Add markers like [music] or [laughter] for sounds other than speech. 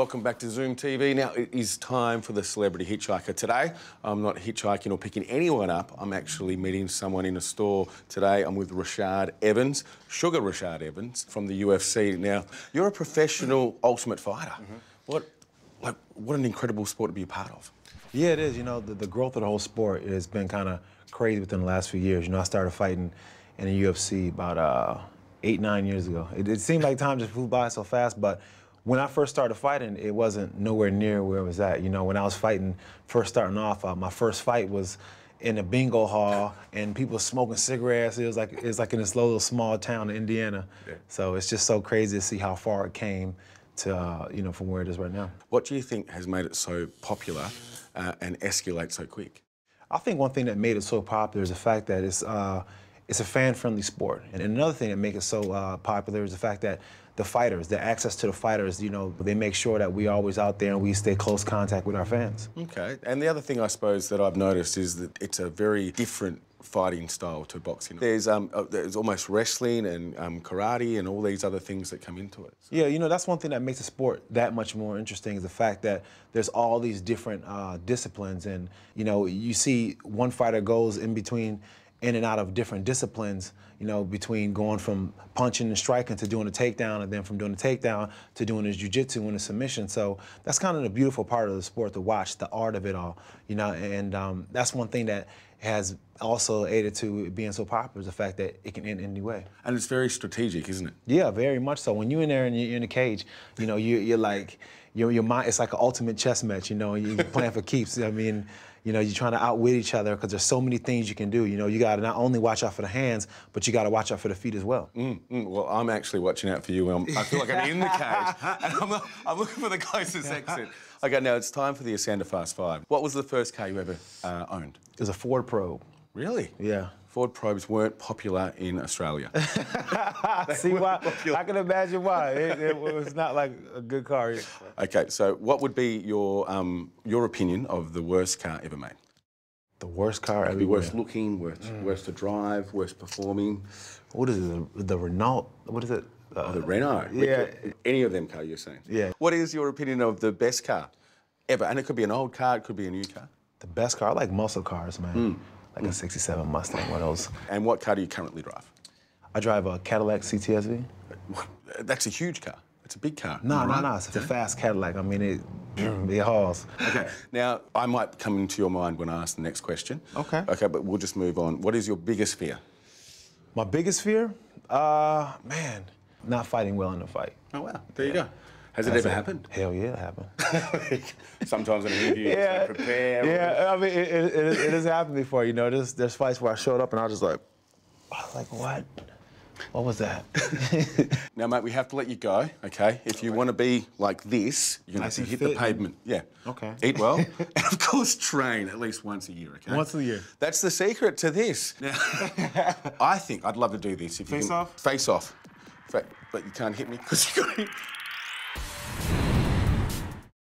welcome back to Zoom TV. Now it is time for the celebrity hitchhiker. Today, I'm not hitchhiking or picking anyone up. I'm actually meeting someone in a store today. I'm with Rashad Evans, Sugar Rashad Evans from the UFC. Now, you're a professional ultimate fighter. What, like, what an incredible sport to be a part of. Yeah, it is. You know, the, the growth of the whole sport has been kind of crazy within the last few years. You know, I started fighting in the UFC about uh, eight, nine years ago. It, it seemed like time just flew by so fast, but when I first started fighting, it wasn't nowhere near where it was at. You know, when I was fighting, first starting off, uh, my first fight was in a bingo hall and people smoking cigarettes. It was like it was like in this little small town in Indiana. Yeah. So it's just so crazy to see how far it came to uh, you know from where it is right now. What do you think has made it so popular uh, and escalate so quick? I think one thing that made it so popular is the fact that it's uh, it's a fan-friendly sport, and another thing that makes it so uh, popular is the fact that the fighters, the access to the fighters, you know, they make sure that we're always out there and we stay close contact with our fans. Okay. And the other thing I suppose that I've noticed is that it's a very different fighting style to boxing. There's um, uh, there's almost wrestling and um, karate and all these other things that come into it. Yeah, you know, that's one thing that makes the sport that much more interesting is the fact that there's all these different uh, disciplines. And, you know, you see one fighter goes in between, in and out of different disciplines, you know, between going from punching and striking to doing a takedown, and then from doing a takedown to doing his jujitsu and a submission. So that's kind of the beautiful part of the sport to watch, the art of it all, you know, and um, that's one thing that has also aided to it being so popular is the fact that it can end any way. And it's very strategic, isn't it? Yeah, very much so. When you're in there and you're in a cage, you know, you, you're like, your, your mind, it's like an ultimate chess match, you know, you're playing for keeps. I mean, you know, you're trying to outwit each other because there's so many things you can do. You know, you got to not only watch out for the hands, but you got to watch out for the feet as well. Mm, mm, well, I'm actually watching out for you. I'm, I feel like I'm in the cage and [laughs] I'm, I'm looking for the closest exit. Okay, now it's time for the Esanda Fast Five. What was the first car you ever uh, owned? It was a Ford Probe. Really? Yeah. Ford probes weren't popular in Australia. [laughs] See why? I can imagine why. It, it was not like a good car. okay, so what would be your um, your opinion of the worst car ever made? The worst car ever worst looking, worst, worst to drive, worst performing. What is it? The, the Renault? What is it? Uh, The Renault. yeah. Any of them car you're saying? Yeah. What is your opinion of the best car ever? And it could be an old car, it could be a new car. the best car. I like muscle cars, man. Like a '67 Mustang, one of those. And what car do you currently drive? I drive a Cadillac CTSV. [laughs] That's a huge car. It's a big car. No, no, right? no. It's a fast Cadillac. I mean, it [clears throat] it hauls. Okay. Now, I might come into your mind when I ask the next question. Okay. Okay, but we'll just move on. What is your biggest fear? My biggest fear, uh, man, not fighting well in a fight. Oh, wow. There you go. Has it That's ever it. happened? Hell yeah, it happened. [laughs] Sometimes in an interview, you have to prepare. yeah. I mean, it, it, it, it has happened before. You know, there's there's fights where I showed up and I was just like, I was like, what? What was that? [laughs] Now, mate, we have to let you go, okay? If you want to be like this, you're going Nice to have to hit the and- pavement. Yeah. Okay. Eat well. and, [laughs] of course, train at least once a year, okay? Once a year. That's the secret to this. Now, I think I'd love to do this. If you Face can- off? Face off. Fa- But you can't hit me because you got